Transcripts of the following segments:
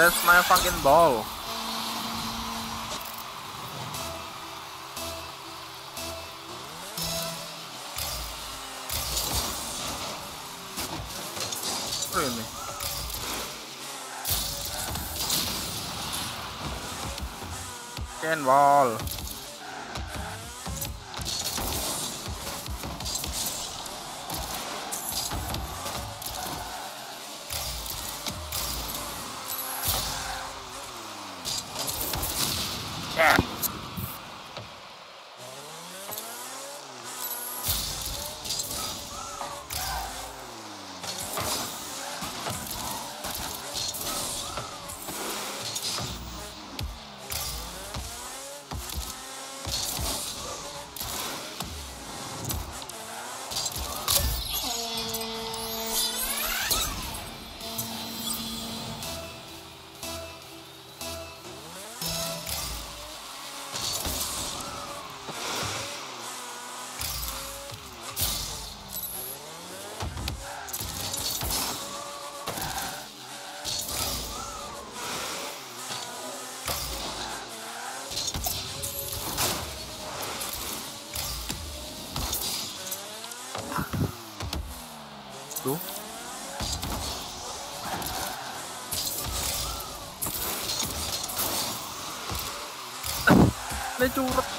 That's my fucking ball. Ini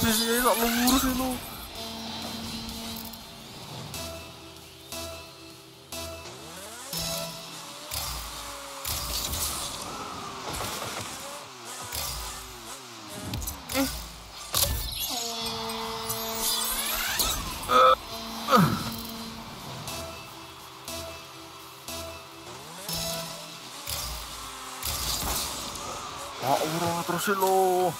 Posisinya nggak lurus itu. Eh. Ya Allah, terusin lo.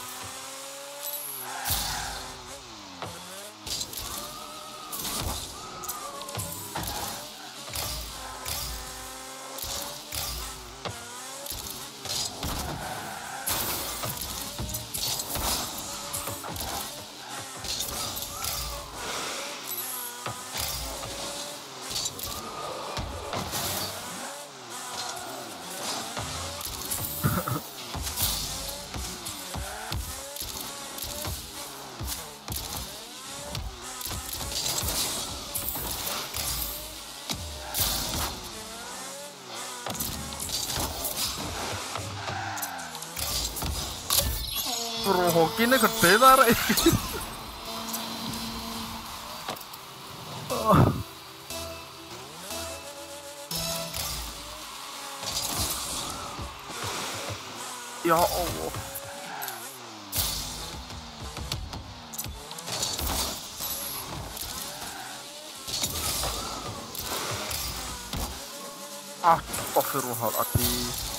Suruh hokinya gede tarik iki. Ah. Ya Allah. Astagfirullahaladzim. Cuk.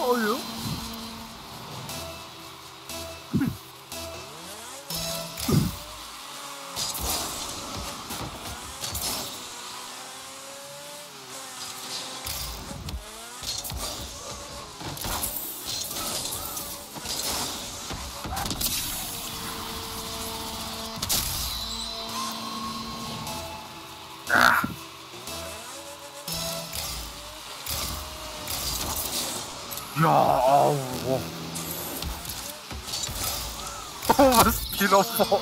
Kalah lho 哈哈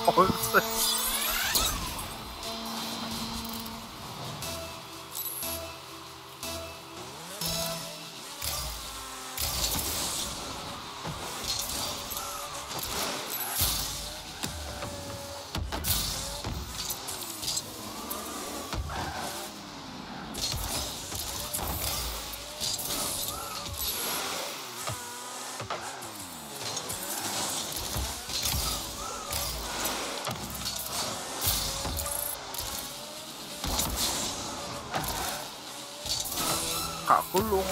kulung.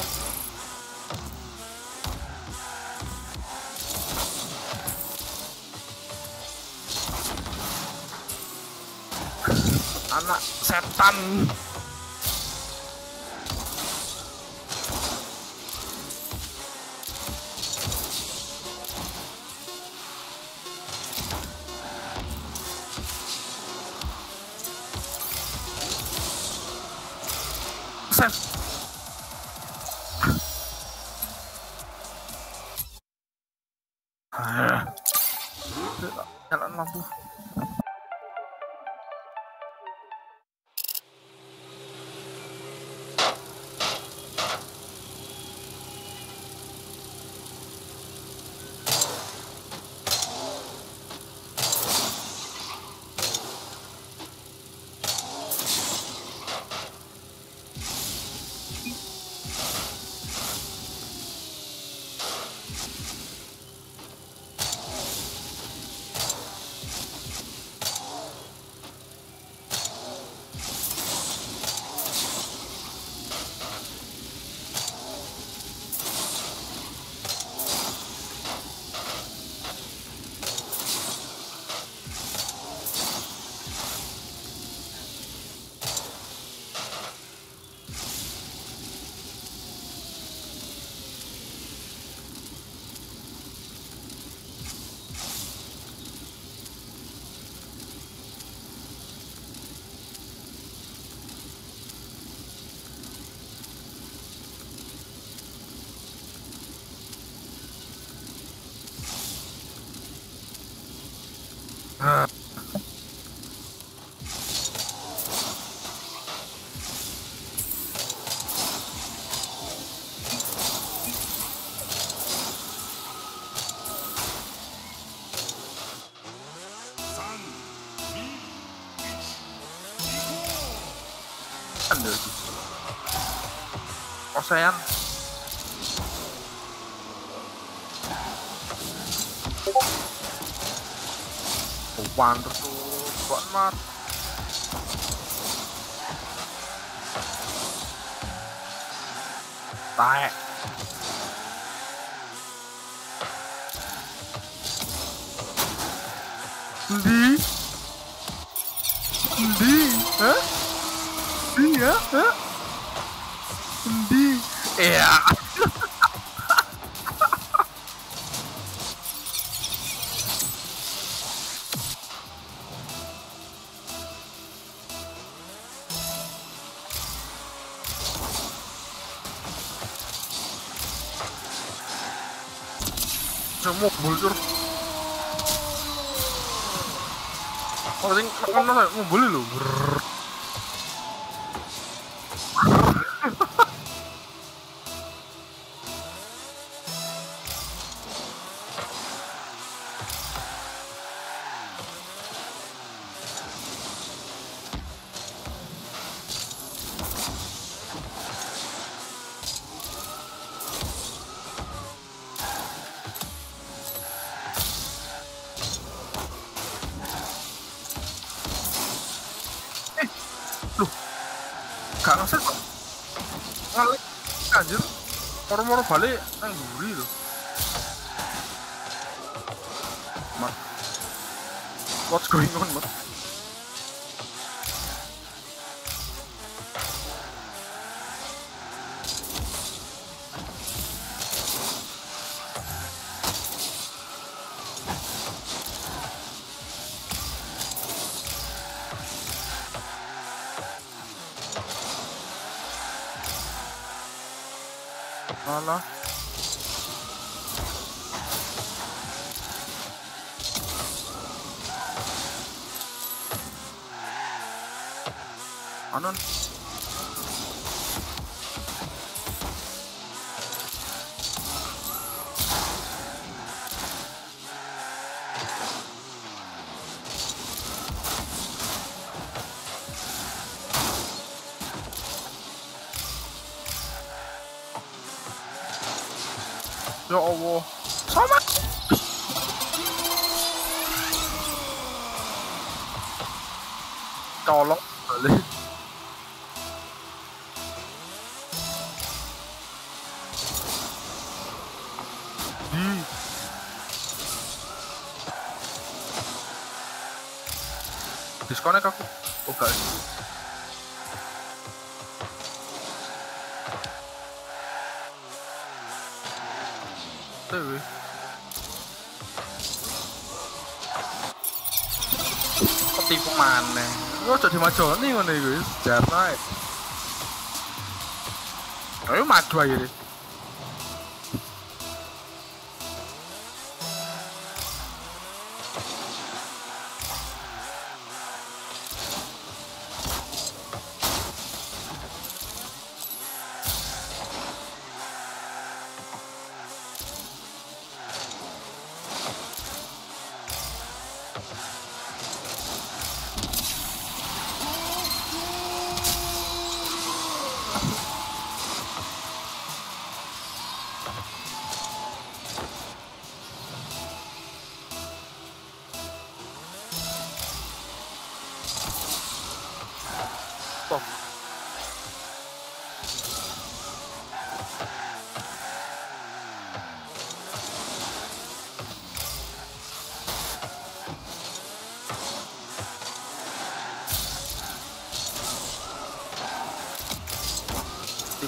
Anak setan. Anda itu. Osean. Wander tuh, buat mat. Di. Di ya? Hah? Di. Iya. Semua bulur. Oh, sing makan nasi mau beli lo. Loh, gak ngeset kok. Ngalik anjir. Moro-moro balik nang buri lho. Mat. What's going on, Mat? Ya Allah. Sama. Colok balik. Di. Disconnect aku. Oh, Gosto de macho nenhum, nego. Isso, já vai. Aí eu mato a ele.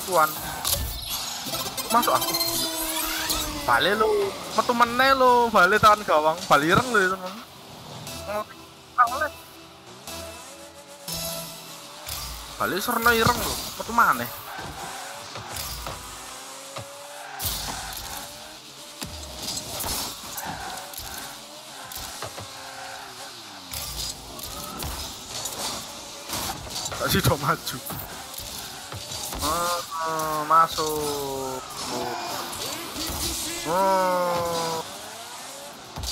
Tipuan. Masuk aku. Balik lu, metu meneh lu, balik tangan gawang, balireng lu itu, Mang. Balik. Balik serna ireng lho, metu maneh. Tak sih maju. paso. Oh. oh.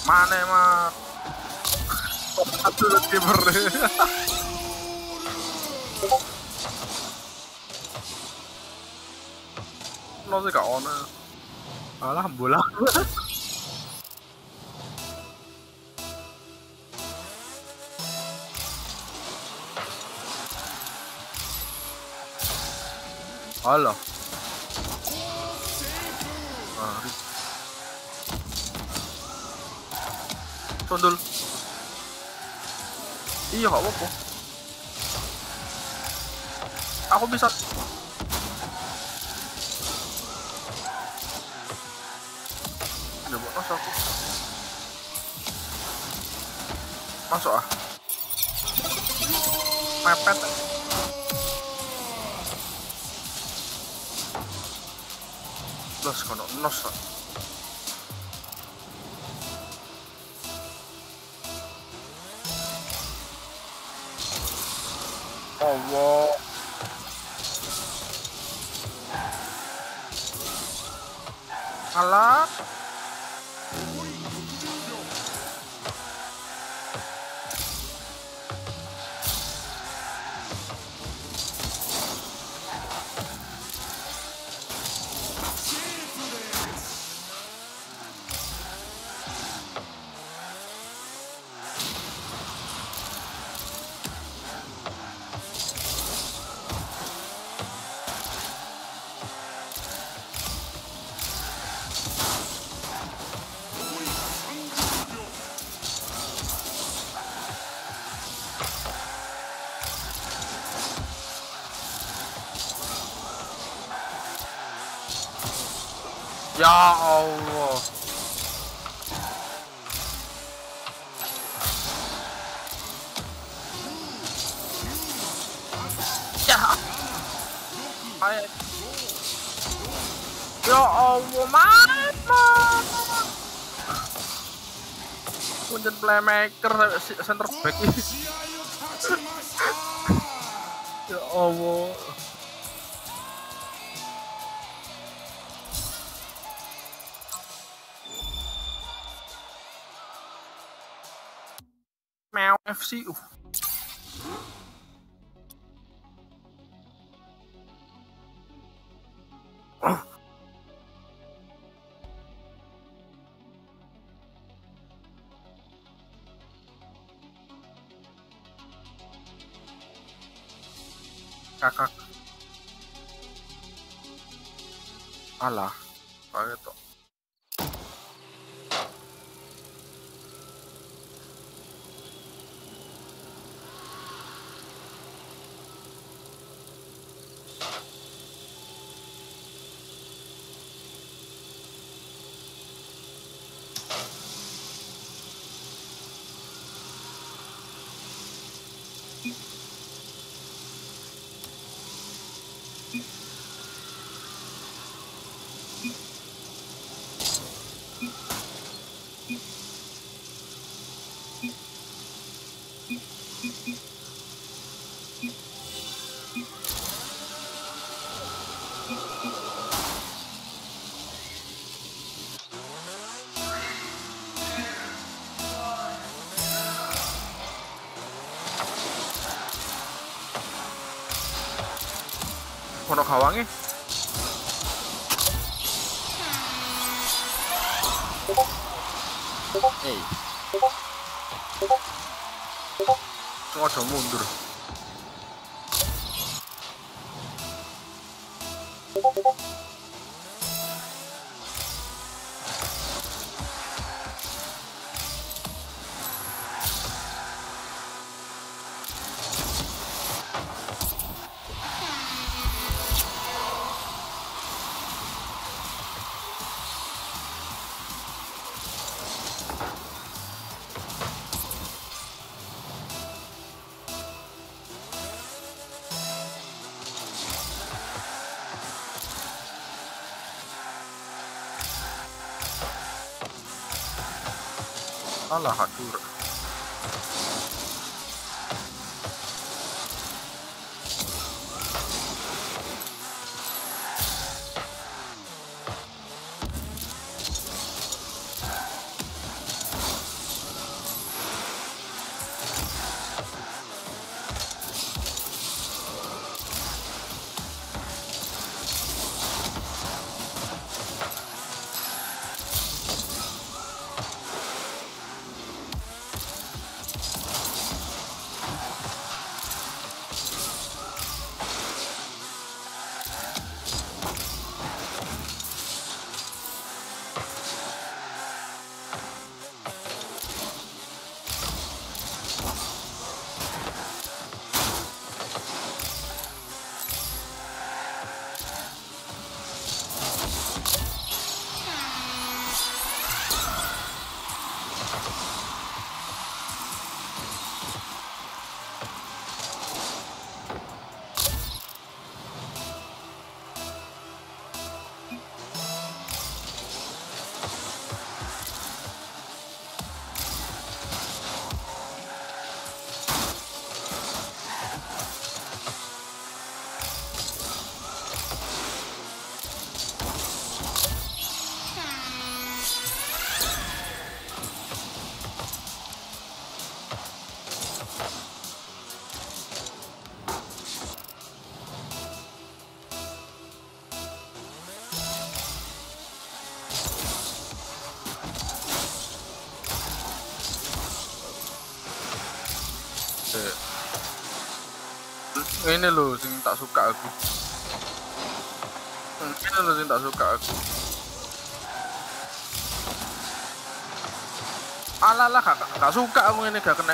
Mana emang? Satu lagi nó sẽ có nữa ờ, đó là hầm bùa lắm Hello. Tundul. Iya gak apa-apa. Aku bisa Udah buat masuk aku. Masuk ah. Mepet. Los kono nos. ah. Allah. Playmaker center back ini. ya Allah. Meow FC. Uh. Allah 보러 가왕이? 에이. 정말 전부 흔들어. la Ini loh sing tak suka aku. Ini loh sing tak suka aku. Alah lah gak, gak suka aku ini gak kena.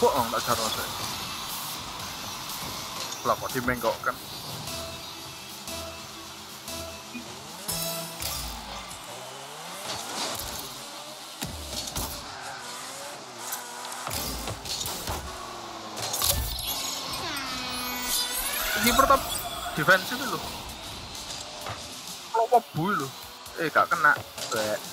Bohong tak cara saya lah kok dimenggokkan? Ini pertama defense itu loh. Kalau bu loh. Eh gak kena Bleh.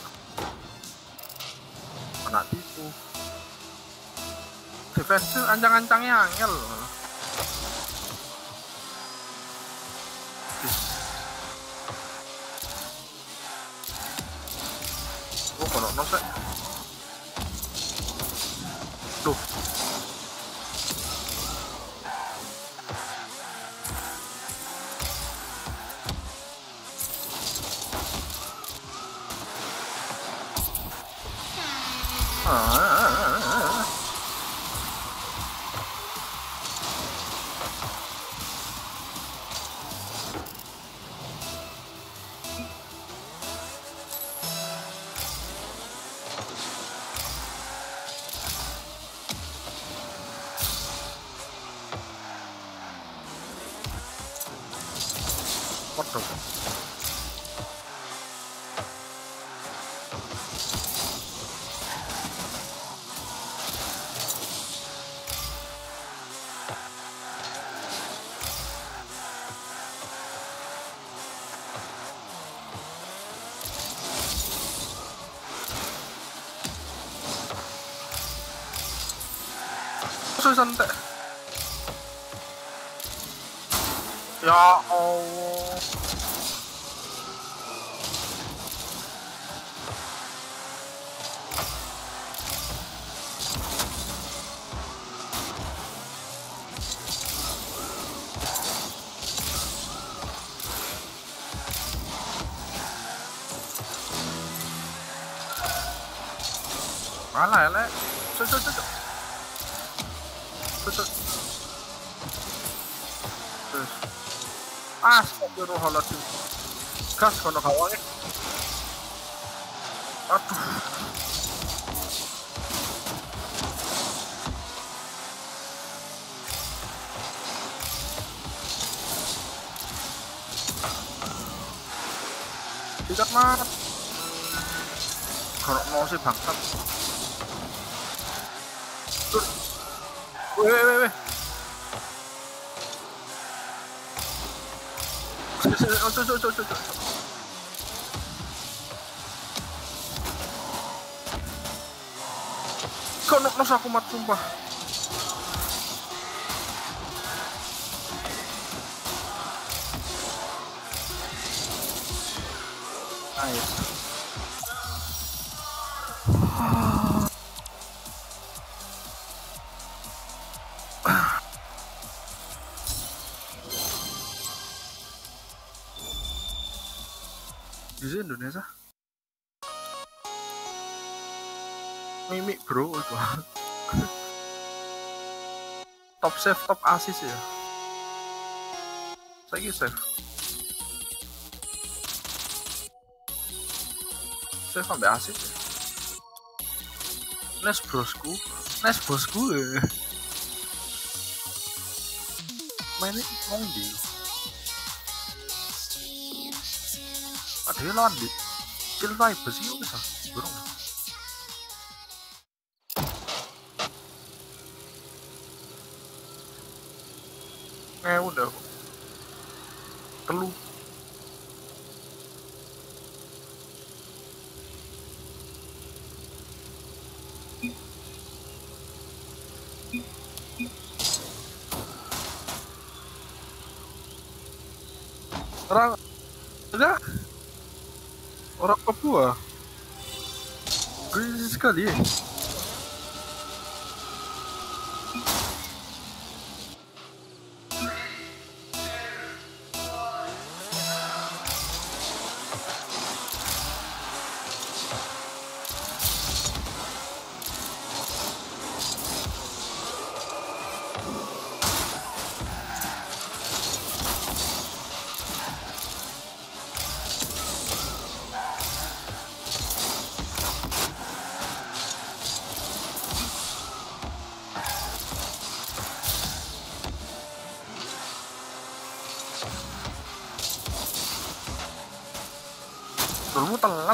Defense ancang-ancangnya angel Oh, kono nosek. 쏘셨는데 야 어... Quá là lẽ Astagfirullahaladzim. Gas kono kawange. Aduh. Tidak mat. Kalau mau sih bangsat. Tuh. Weh, weh, Nok nos aku mat sumpah. Top save top assist ya? Saya save save sampai assist ya? Nes brosku Nes bosku ya? Mainnya ngomong di? Ada lawan di? Chill vibe sih bisa. Burung eh udah telu Orang enggak orang Papua. Krisis sekali. Dulmu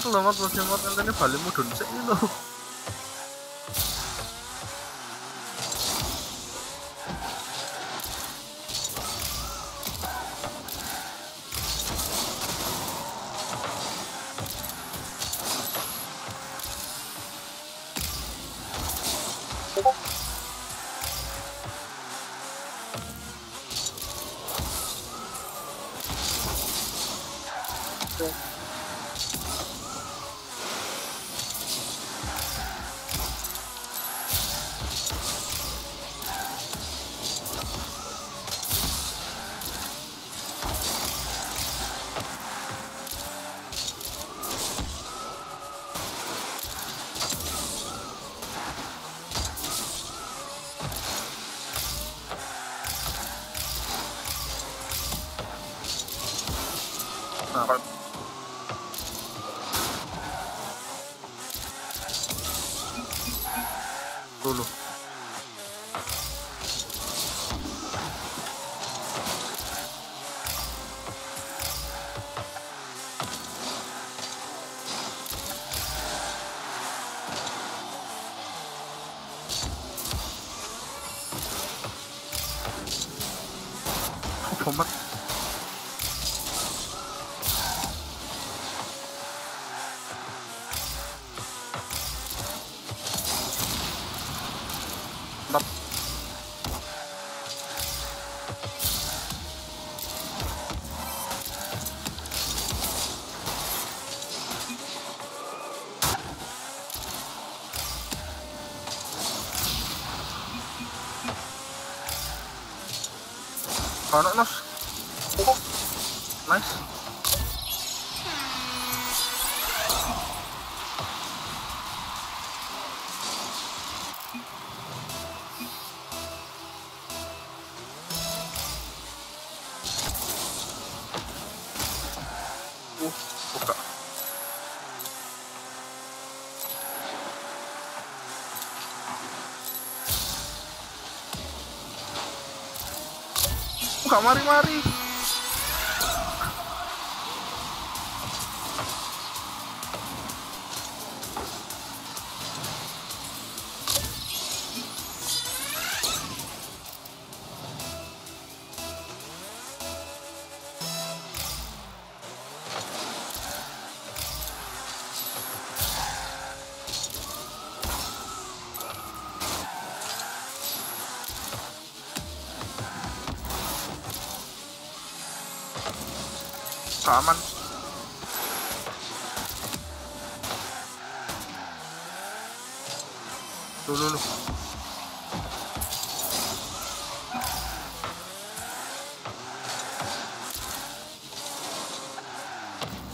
telat loh mas mas nyemot nanti balik mudun lo. Nah. Dulu. Ono nos. Buka mari-mari.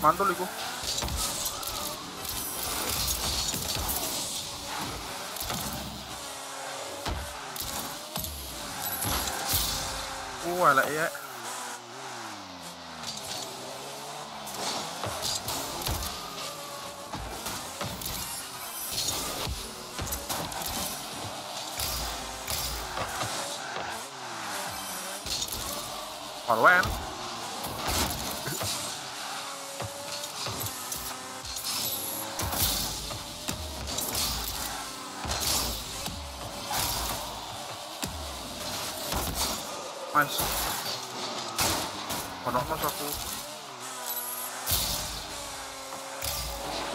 안 돌리고 오 lại ấy. Hỏi quá em mas aku.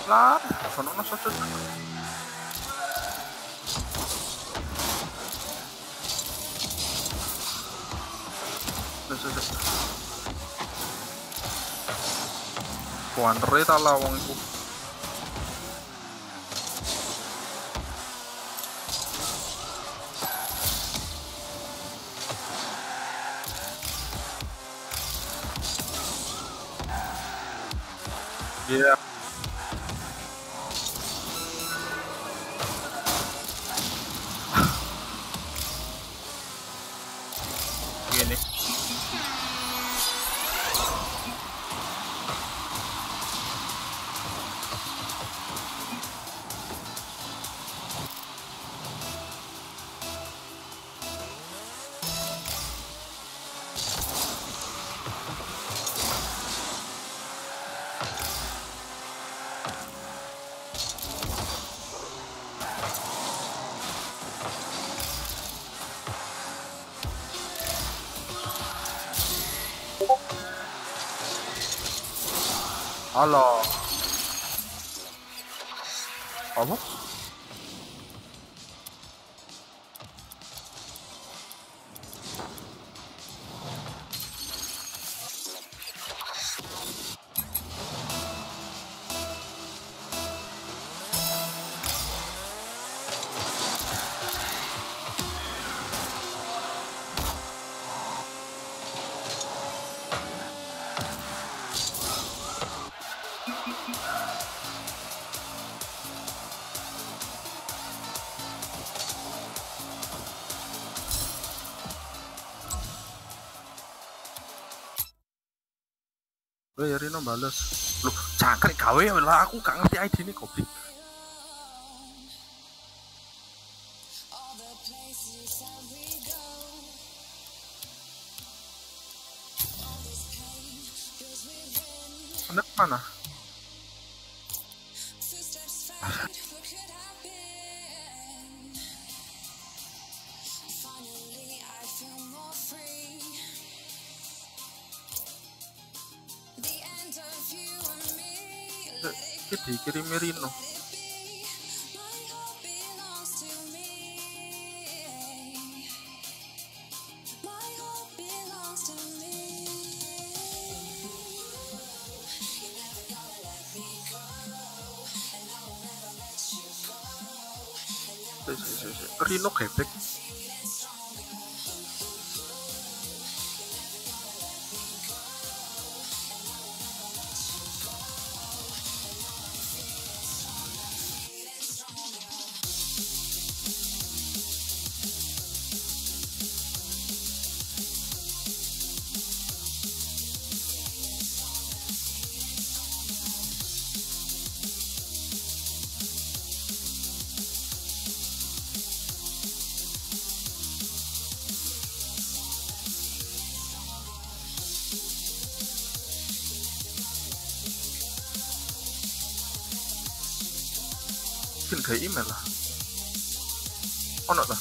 Lah, ono mas aku. Wantere ta iku. 哈喽 Oh ya Rino bales. Loh, cangkrik gawe ya lah aku gak ngerti ID ini goblok. Anda mana? Iki dikirimi Rino. Rino gebek. Kayak email lah. Oh, no, lah.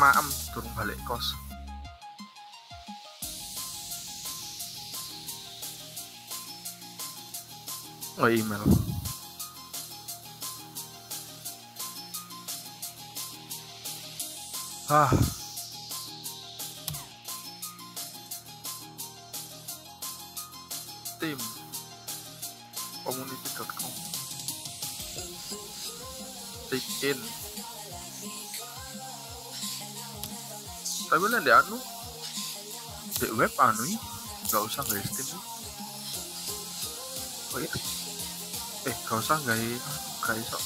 Maem durung balik kos. Nggak email. Ah. Tim community.com Take in tapi lah di anu di web anu ih, nggak usah guys Steam oh iya. Eh nggak usah guys sok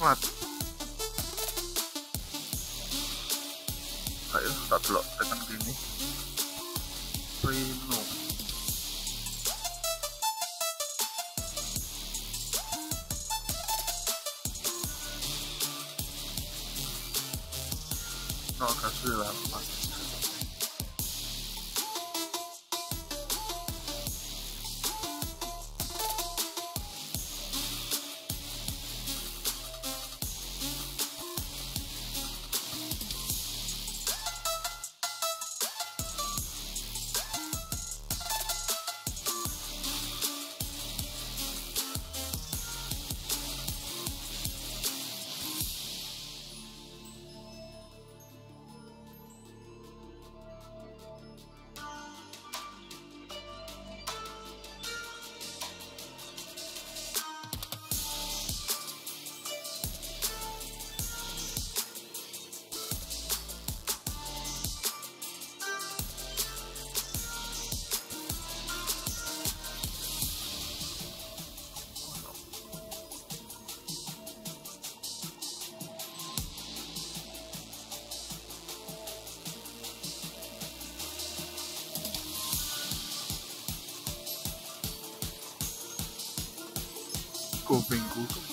Mat. Ayo tak delok tekan kene. Rino. No, kasih lah, Mas. desculpem, Google.